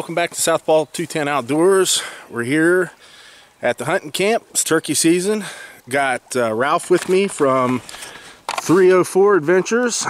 Welcome back to Southpaw 210 Outdoors. We're here at the hunting camp. It's turkey season. Got uh, Ralph with me from 304 Adventures.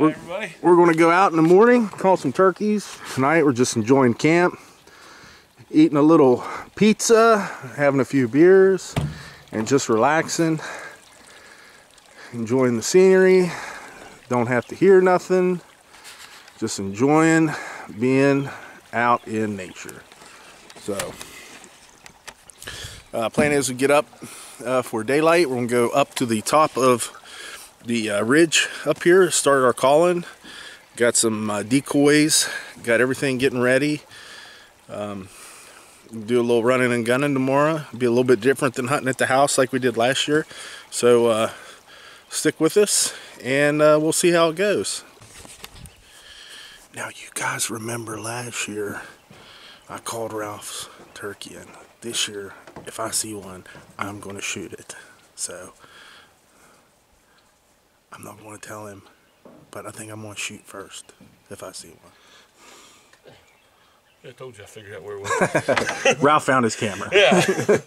We're, we're going to go out in the morning, call some turkeys. Tonight we're just enjoying camp, eating a little pizza, having a few beers, and just relaxing, enjoying the scenery. Don't have to hear nothing. Just enjoying being out in nature. So, uh, plan is to get up uh, for daylight. We're gonna go up to the top of the uh, ridge up here, start our calling. Got some uh, decoys, got everything getting ready. Um, do a little running and gunning tomorrow. Be a little bit different than hunting at the house like we did last year. So uh, stick with us and uh, we'll see how it goes. Now you guys remember last year I called Ralph's turkey and this year if I see one I'm going to shoot it. So I'm not going to tell him but I think I'm going to shoot first if I see one. I told you I figured out where it was. Ralph found his camera. Yeah.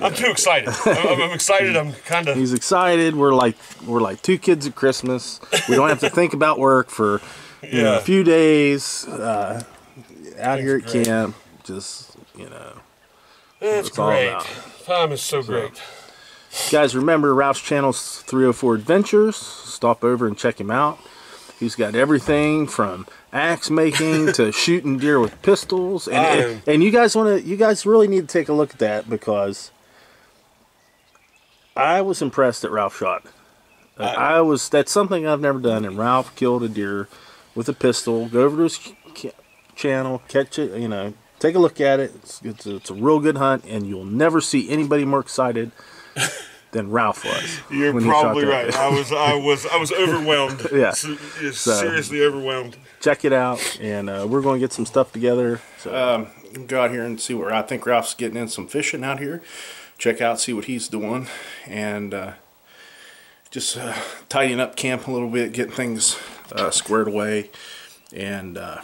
I'm too excited. I'm, I'm excited. I'm kind of. He's excited. We're like we're like two kids at Christmas. We don't have to think about work for you know, a few days uh, out here at great. camp. Just you know, it's great. Time is so, so great. Guys, remember Ralph's channel's 304 Adventures. Stop over and check him out. He's got everything from axe making to shooting deer with pistols, and and, and you guys want to you guys really need to take a look at that because I was impressed that Ralph shot. Uh, I was that's something I've never done, and Ralph killed a deer with a pistol. Go over to his channel, catch it, you know, take a look at it. It's, it's, a, it's a real good hunt, and you'll never see anybody more excited than Ralph was. You're probably right. I was, I was, I was overwhelmed. yeah, so, seriously overwhelmed. Check it out, and uh, we're going to get some stuff together. So um, go out here and see where I think Ralph's getting in some fishing out here. Check out, see what he's doing, and uh, just uh, tidying up camp a little bit, getting things uh, squared away, and uh,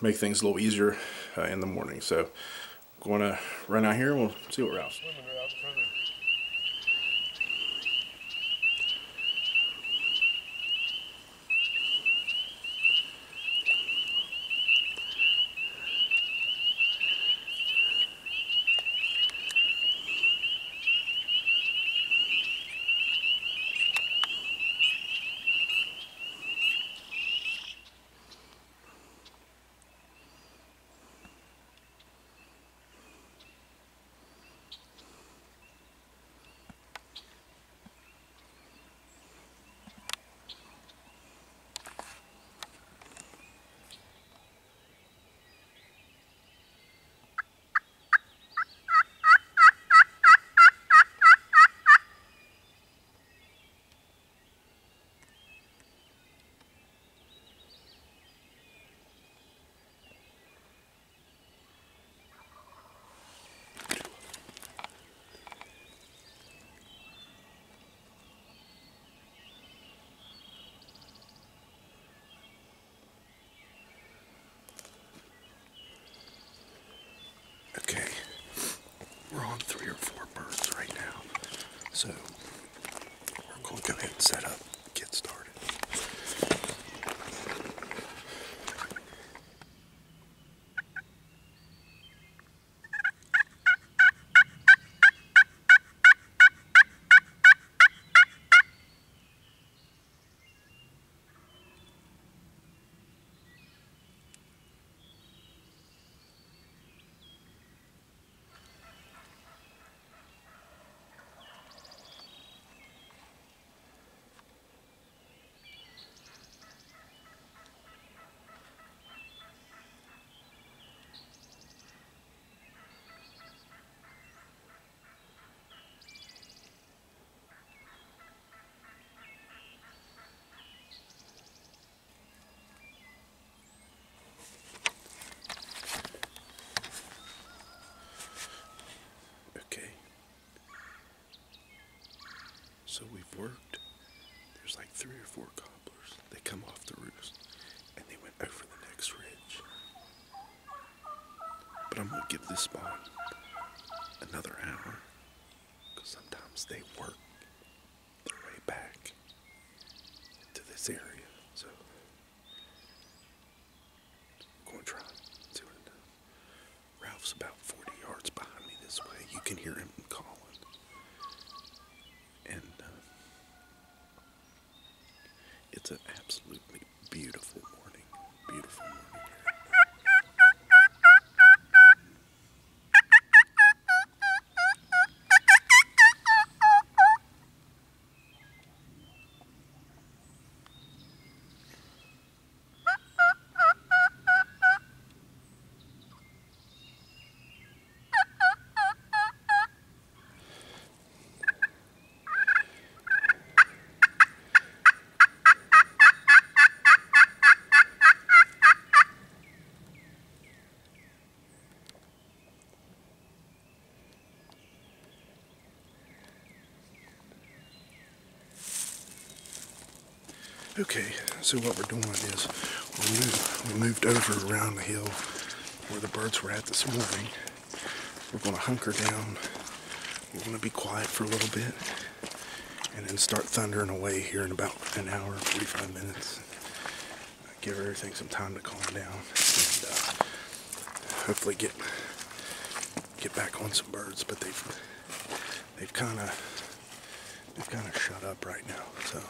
make things a little easier uh, in the morning. So, going to run out here and we'll see what Ralph's. Three or four birds right now. So we're going to go ahead and set up, get started. So we've worked. There's like three or four gobblers. They come off the roost and they went over the spot another hour because sometimes they work their way back to this area. So I'm going to try see what. Ralph's about 40 yards behind me this way. You can hear him calling. And uh, it's an absolutely beautiful morning. Beautiful morning. Okay, so what we're doing is we moved, we moved over around the hill where the birds were at this morning. We're going to hunker down. We're going to be quiet for a little bit and then start thundering away here in about an hour, 45 minutes. Give everything some time to calm down and uh, hopefully get get back on some birds. But they've they've kind of they've kind of shut up right now. So.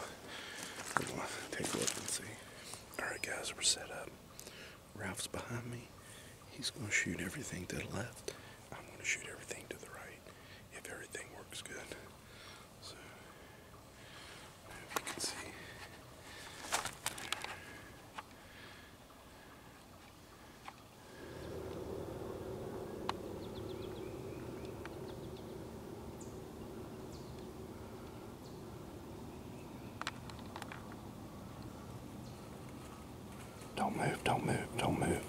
Gonna take a look and see. Alright guys, we're set up. Ralph's behind me. He's gonna shoot everything to the left. I'm gonna shoot everything to the right. If everything works good. So if you can see. Don't move, don't move, don't move.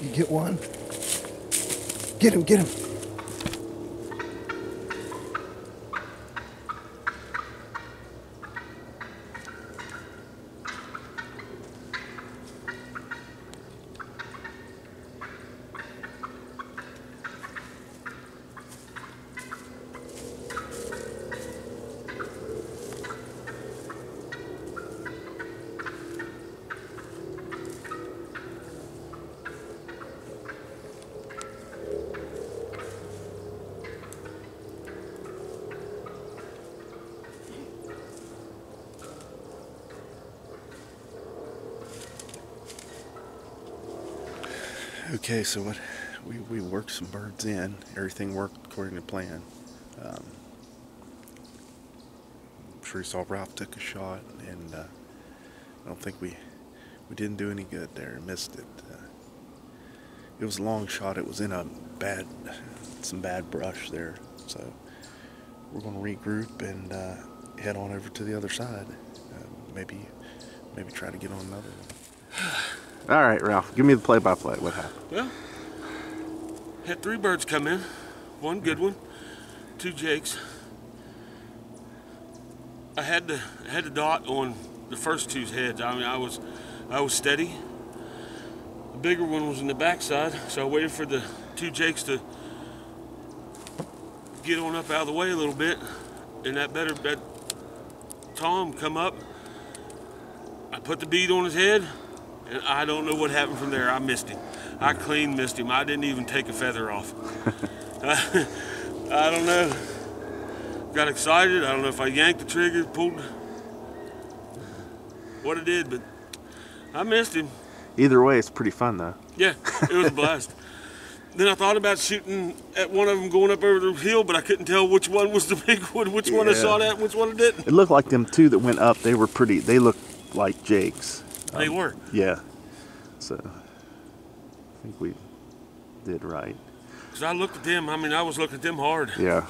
You get one? Get him, get him. Okay, so what we, we worked some birds in. Everything worked according to plan. Um, I'm sure you saw Ralph took a shot, and uh, I don't think we we didn't do any good there. Missed it. Uh, it was a long shot. It was in a bad some bad brush there. So we're going to regroup and uh, head on over to the other side. Uh, maybe maybe try to get on another one. All right, Ralph, give me the play-by-play. What happened? Well, had three birds come in. One good one, two jakes. I had the I had the dot on the first two's heads. I mean, I was I was steady. The bigger one was in the backside, so I waited for the two jakes to get on up out of the way a little bit, and that better that Tom come up. I put the bead on his head, and I don't know what happened from there. I missed him. I clean missed him. I didn't even take a feather off. I, I don't know. Got excited. I don't know if I yanked the trigger, pulled what I did, but I missed him. Either way, it's pretty fun though. Yeah, it was a blast. Then I thought about shooting at one of them going up over the hill, but I couldn't tell which one was the big one, which one I Yeah. saw that, which one I didn't. It looked like them two that went up. They were pretty. They looked like Jake's. They were. Yeah. So I think we did right. Cause I looked at them. I mean, I was looking at them hard. Yeah.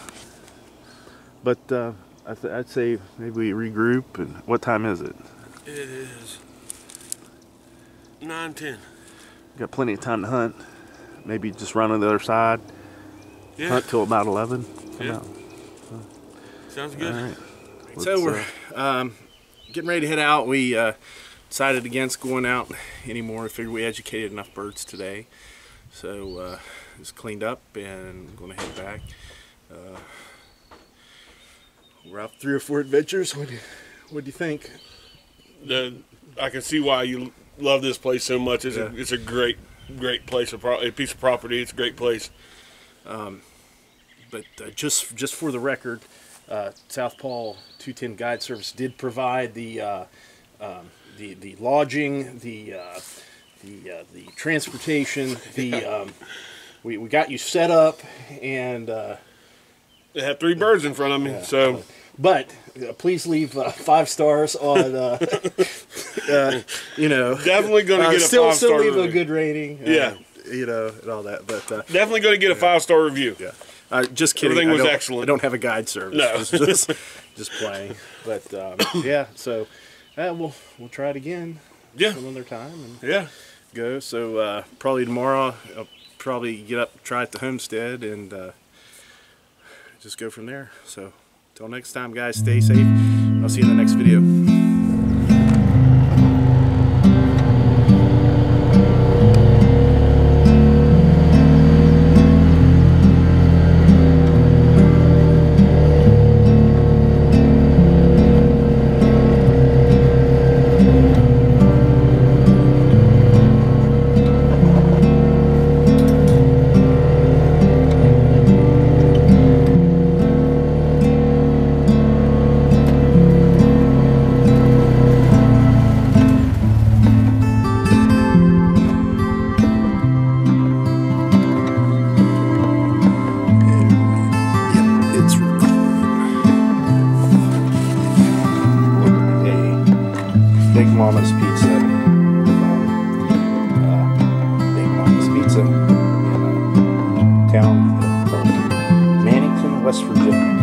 But uh, I th- I'd say maybe we regroup. And what time is it? It is nine ten. Got plenty of time to hunt. Maybe just run on the other side. Yeah, Hunt till about eleven. Come Yeah. out. sounds good. All right. So we're uh, um, getting ready to head out. We uh, decided against going out anymore. I figured we educated enough birds today, so uh, it's cleaned up and I'm going to head back. Uh, we're out 304 Adventures. What do you, what do you think? The, I can see why you love this place so much. It's Yeah. a it's a great great place, a, pro, a piece of property. It's a great place. But uh, just just for the record, uh, Southpaw 210 Guide Service did provide the uh, um, the the lodging, the uh, the uh, the transportation, the um, we, we got you set up, and uh, They have three birds in front of me, so but uh, please leave uh, five stars on. Uh, uh, you know, definitely going to uh, get a still five still leave review. a good rating. uh, Yeah. you know, and all that. But uh, Definitely going to get a five star review. Yeah. Uh, just kidding. Everything was don't- excellent. I don't have a guide service. No. Just, just playing. But um, yeah, so uh, we'll we'll try it again Yeah, another time and yeah. go. So uh, probably tomorrow I'll probably get up, try at the homestead, and uh, just go from there. So till next time, guys, stay safe. I'll see you in the next video. West Virginia.